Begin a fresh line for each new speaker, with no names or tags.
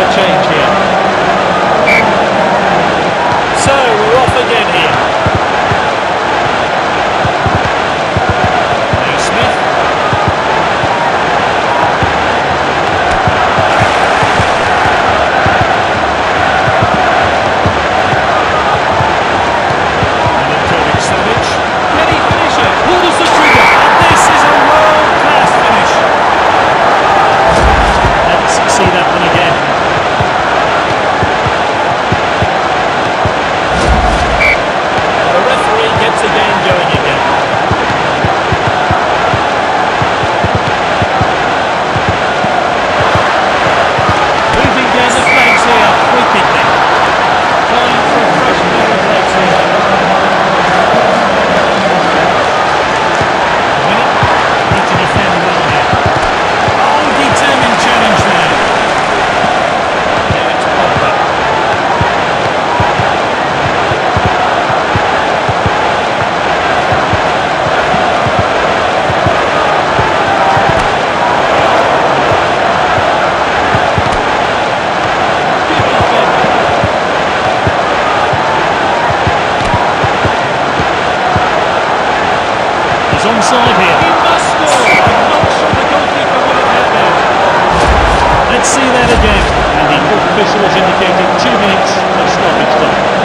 a change. onside here. He must score. Let's see that again. And the official has indicated two minutes of stoppage time.